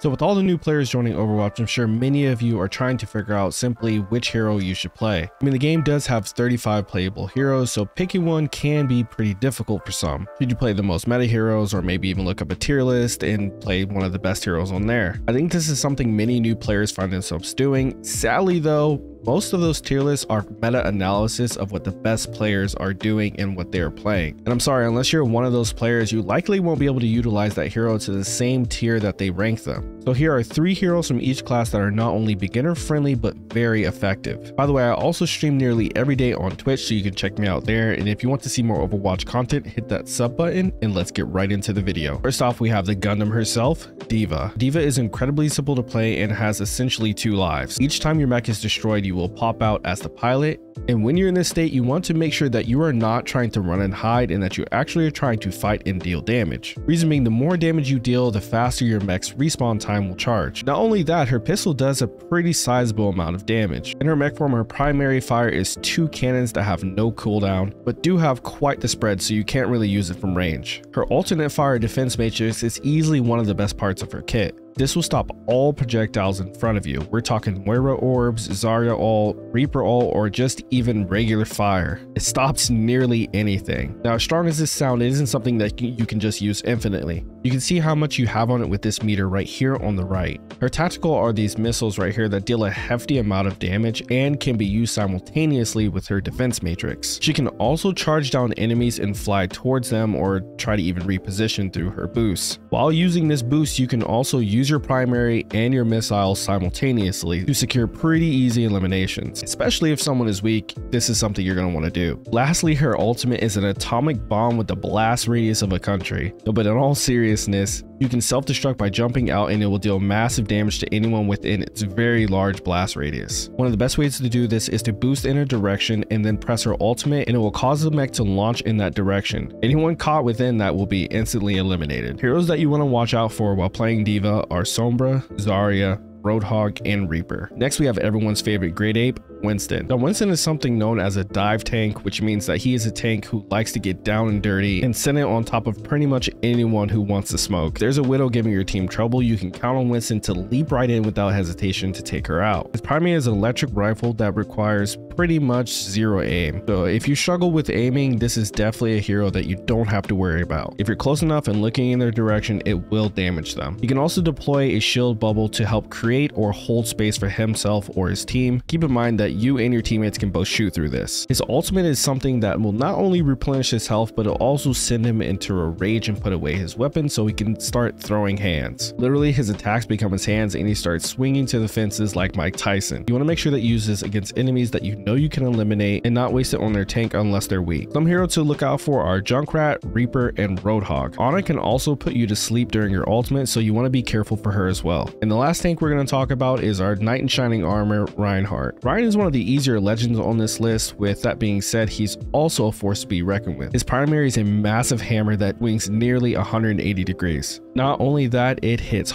So with all the new players joining Overwatch, I'm sure many of you are trying to figure out simply which hero you should play. I mean, the game does have 35 playable heroes, so picking one can be pretty difficult for some. Should you play the most meta heroes or maybe even look up a tier list and play one of the best heroes on there? I think this is something many new players find themselves doing. Sadly though, most of those tier lists are meta-analysis of what the best players are doing and what they're playing. And I'm sorry, unless you're one of those players, you likely won't be able to utilize that hero to the same tier that they rank them. So here are three heroes from each class that are not only beginner friendly, but very effective. By the way, I also stream nearly every day on Twitch, so you can check me out there. And if you want to see more Overwatch content, hit that sub button and let's get right into the video. First off, we have the Gundam herself, D.Va. D.Va is incredibly simple to play and has essentially two lives. Each time your mech is destroyed, you will pop out as the pilot. And when you're in this state, you want to make sure that you are not trying to run and hide and that you actually are trying to fight and deal damage. Reason being, the more damage you deal, the faster your mech's respawn time will charge. Not only that, her pistol does a pretty sizable amount of damage. In her mech form, her primary fire is two cannons that have no cooldown, but do have quite the spread so you can't really use it from range. Her alternate fire defense matrix is easily one of the best parts of her kit. This will stop all projectiles in front of you. We're talking Moira orbs, Zarya ult, Reaper ult, or just even regular fire. It stops nearly anything. Now, as strong as this sound, it isn't something that you can just use infinitely. You can see how much you have on it with this meter right here on the right. Her tactical are these missiles right here that deal a hefty amount of damage and can be used simultaneously with her defense matrix. She can also charge down enemies and fly towards them or try to even reposition through her boosts. While using this boost, you can also use use your primary and your missiles simultaneously to secure pretty easy eliminations. Especially if someone is weak, this is something you're going to want to do. Lastly, her ultimate is an atomic bomb with the blast radius of a country. But in all seriousness, you can self-destruct by jumping out and it will deal massive damage to anyone within its very large blast radius. One of the best ways to do this is to boost in a direction and then press her ultimate and it will cause the mech to launch in that direction. Anyone caught within that will be instantly eliminated. Heroes that you want to watch out for while playing D.Va are Sombra, Zarya, Roadhog, and Reaper. Next, we have everyone's favorite Great Ape, Winston. Now, Winston is something known as a dive tank, which means that he is a tank who likes to get down and dirty and send it on top of pretty much anyone who wants to smoke. If there's a Widow giving your team trouble, you can count on Winston to leap right in without hesitation to take her out. His primary is an electric rifle that requires pretty much zero aim. So if you struggle with aiming, this is definitely a hero that you don't have to worry about. If you're close enough and looking in their direction, it will damage them. You can also deploy a shield bubble to help create or hold space for himself or his team. Keep in mind that that you and your teammates can both shoot through this. His ultimate is something that will not only replenish his health, but it'll also send him into a rage and put away his weapon so he can start throwing hands. Literally, his attacks become his hands and he starts swinging to the fences like Mike Tyson. You want to make sure that you use this against enemies that you know you can eliminate and not waste it on their tank unless they're weak. Some heroes to look out for are Junkrat, Reaper, and Roadhog. Ana can also put you to sleep during your ultimate, so you want to be careful for her as well. And the last tank we're going to talk about is our Knight in Shining Armor, Reinhardt. Rein is one of the easier legends on this list. With that being said, he's also a force to be reckoned with. His primary is a massive hammer that wings nearly 180 degrees. Not only that, it hits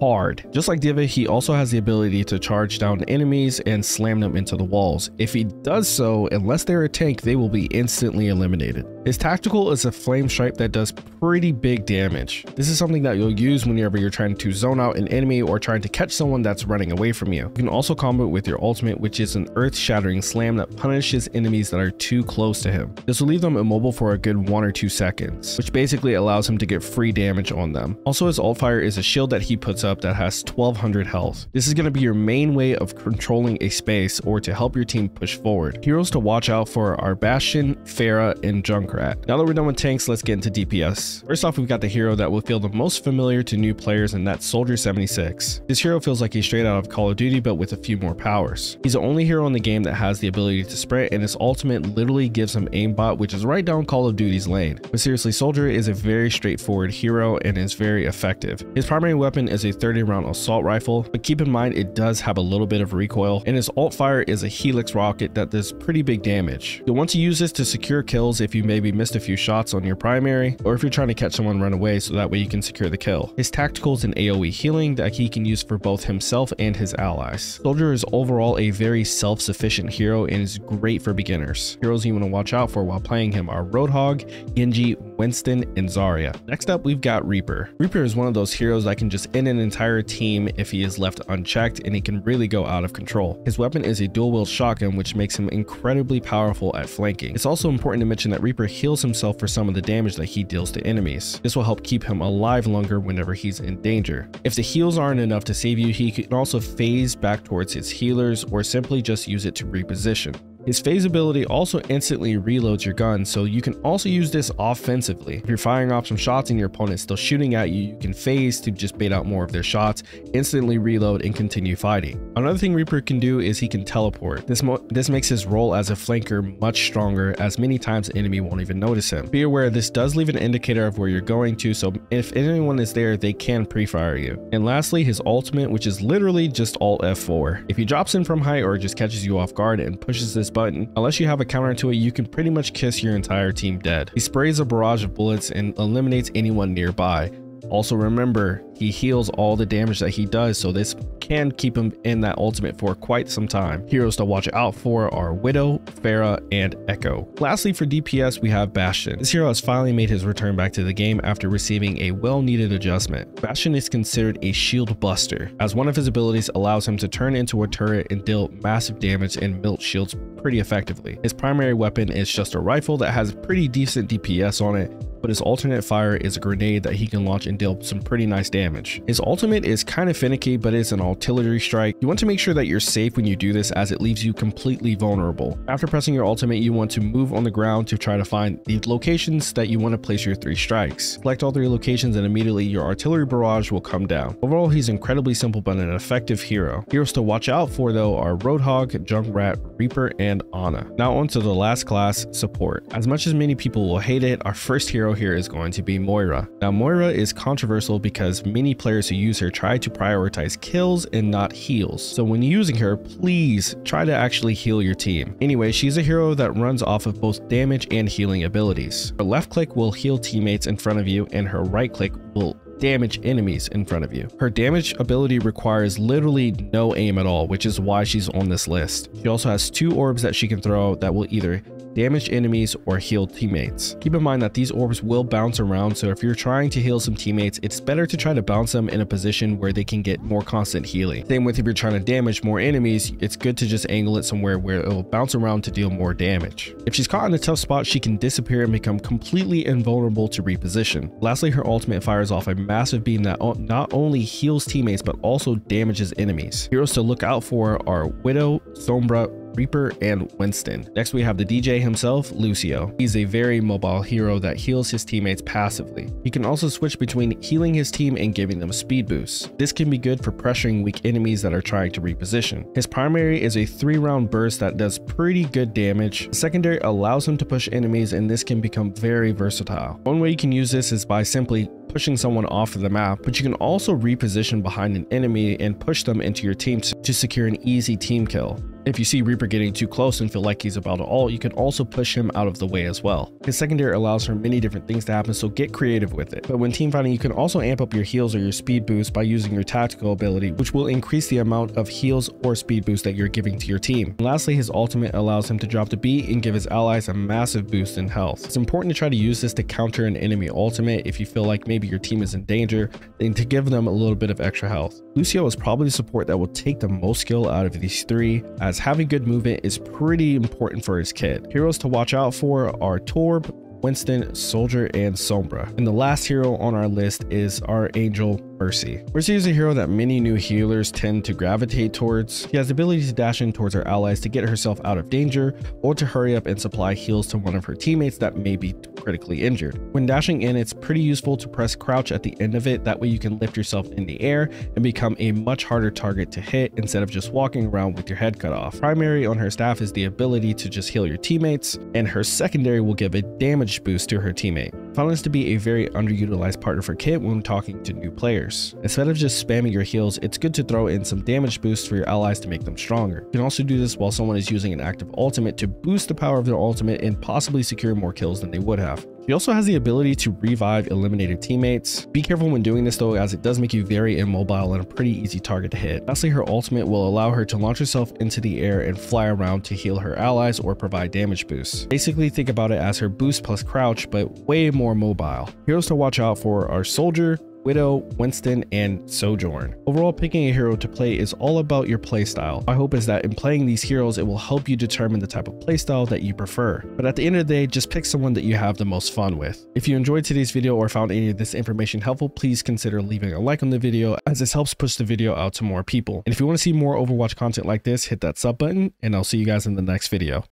hard. Just like D.Va, he also has the ability to charge down enemies and slam them into the walls. If he does so, unless they're a tank, they will be instantly eliminated. His tactical is a flame stripe that does pretty big damage. This is something that you'll use whenever you're trying to zone out an enemy or trying to catch someone that's running away from you. You can also combo it with your ultimate, which is an earth-shattering slam that punishes enemies that are too close to him. This will leave them immobile for a good one or two seconds, which basically allows him to get free damage on them. Also, his alt fire is a shield that he puts up that has 1200 health. This is going to be your main way of controlling a space or to help your team push forward. Heroes to watch out for are Bastion, Pharah, and Junkrat. Now that we're done with tanks, let's get into DPS. First off, we've got the hero that will feel the most familiar to new players and that's Soldier 76. This hero feels like he's straight out of Call of Duty but with a few more powers. He's the only hero in the game that has the ability to sprint and his ultimate literally gives him aimbot which is right down Call of Duty's lane. But seriously, Soldier is a very straightforward hero and is very effective. His primary weapon is a 30 round assault rifle, but keep in mind it does have a little bit of recoil, and his alt fire is a helix rocket that does pretty big damage. You'll want to use this to secure kills if you maybe missed a few shots on your primary, or if you're trying to catch someone run away so that way you can secure the kill. His tactical is an AoE healing that he can use for both himself and his allies. Soldier is overall a very self-sufficient hero and is great for beginners. Heroes you want to watch out for while playing him are Roadhog, Genji, Winston, and Zarya. Next up, we've got Reaper. Reaper is one of those heroes that can just end an entire team if he is left unchecked and he can really go out of control. His weapon is a dual wield shotgun which makes him incredibly powerful at flanking. It's also important to mention that Reaper heals himself for some of the damage that he deals to enemies. This will help keep him alive longer whenever he's in danger. If the heals aren't enough to save you, he can also phase back towards his healers or simply just use it to reposition. His phase ability also instantly reloads your gun, so you can also use this offensively. If you're firing off some shots and your opponent's still shooting at you, you can phase to just bait out more of their shots, instantly reload, and continue fighting. Another thing Reaper can do is he can teleport. This, this makes his role as a flanker much stronger, as many times the enemy won't even notice him. Be aware this does leave an indicator of where you're going to, so if anyone is there, they can pre-fire you. And lastly, his ultimate, which is literally just Alt F4. If he drops in from height or just catches you off guard and pushes this button. Unless you have a counter to it, you can pretty much kiss your entire team dead. He sprays a barrage of bullets and eliminates anyone nearby. Also remember, he heals all the damage that he does, so this can keep him in that ultimate for quite some time. Heroes to watch out for are Widow, Pharah, and Echo. Lastly for DPS, we have Bastion. This hero has finally made his return back to the game after receiving a well-needed adjustment. Bastion is considered a shield buster, as one of his abilities allows him to turn into a turret and deal massive damage and melt shields pretty effectively. His primary weapon is just a rifle that has pretty decent DPS on it, but his alternate fire is a grenade that he can launch and deal some pretty nice damage. His ultimate is kind of finicky, but it's an artillery strike. You want to make sure that you're safe when you do this as it leaves you completely vulnerable. After pressing your ultimate, you want to move on the ground to try to find the locations that you want to place your three strikes. Select all three locations and immediately your artillery barrage will come down. Overall, he's incredibly simple but an effective hero. Heroes to watch out for though are Roadhog, Junkrat, Reaper, and Ana. Now on to the last class, Support. As much as many people will hate it, our first hero hero here is going to be Moira. Now Moira is controversial because many players who use her try to prioritize kills and not heals. So when using her, please try to actually heal your team. Anyway, she's a hero that runs off of both damage and healing abilities. Her left click will heal teammates in front of you and her right click will damage enemies in front of you. Her damage ability requires literally no aim at all, which is why she's on this list. She also has two orbs that she can throw that will either damage enemies, or heal teammates. Keep in mind that these orbs will bounce around, so if you're trying to heal some teammates, it's better to try to bounce them in a position where they can get more constant healing. Same with if you're trying to damage more enemies, it's good to just angle it somewhere where it will bounce around to deal more damage. If she's caught in a tough spot, she can disappear and become completely invulnerable to reposition. Lastly, her ultimate fires off a massive beam that not only heals teammates but also damages enemies. Heroes to look out for are Widow, Sombra, Reaper, and Winston. Next, we have the DJ himself, Lucio. He's a very mobile hero that heals his teammates passively. He can also switch between healing his team and giving them speed boosts. This can be good for pressuring weak enemies that are trying to reposition. His primary is a three round burst that does pretty good damage. The secondary allows him to push enemies and this can become very versatile. One way you can use this is by simply pushing someone off of the map, but you can also reposition behind an enemy and push them into your team to secure an easy team kill. If you see Reaper getting too close and feel like he's about to ult, you can also push him out of the way as well. His secondary allows for many different things to happen, so get creative with it. But when team fighting, you can also amp up your heals or your speed boost by using your tactical ability, which will increase the amount of heals or speed boost that you're giving to your team. And lastly, his ultimate allows him to drop the beat and give his allies a massive boost in health. It's important to try to use this to counter an enemy ultimate if you feel like maybe your team is in danger, then to give them a little bit of extra health. Lucio is probably the support that will take the most skill out of these three, as having good movement is pretty important for his kit. Heroes to watch out for are Torb, Winston, Soldier, and Sombra. And the last hero on our list is our Angel Mercy. Mercy is a hero that many new healers tend to gravitate towards. She has the ability to dash in towards her allies to get herself out of danger or to hurry up and supply heals to one of her teammates that may be critically injured. When dashing in, it's pretty useful to press crouch at the end of it. That way you can lift yourself in the air and become a much harder target to hit instead of just walking around with your head cut off. Primary on her staff is the ability to just heal your teammates, and her secondary will give a damage boost to her teammate. This to be a very underutilized partner for Kit when talking to new players. Instead of just spamming your heals, it's good to throw in some damage boosts for your allies to make them stronger. You can also do this while someone is using an active ultimate to boost the power of their ultimate and possibly secure more kills than they would have. She also has the ability to revive eliminated teammates. Be careful when doing this though as it does make you very immobile and a pretty easy target to hit. Lastly, her ultimate will allow her to launch herself into the air and fly around to heal her allies or provide damage boosts. Basically think about it as her boost plus crouch but way more mobile. Heroes to watch out for are Soldier, Widow, Winston, and Sojourn. Overall, picking a hero to play is all about your playstyle. My hope is that in playing these heroes, it will help you determine the type of playstyle that you prefer. But at the end of the day, just pick someone that you have the most fun with. If you enjoyed today's video or found any of this information helpful, please consider leaving a like on the video as this helps push the video out to more people. And if you want to see more Overwatch content like this, hit that sub button and I'll see you guys in the next video.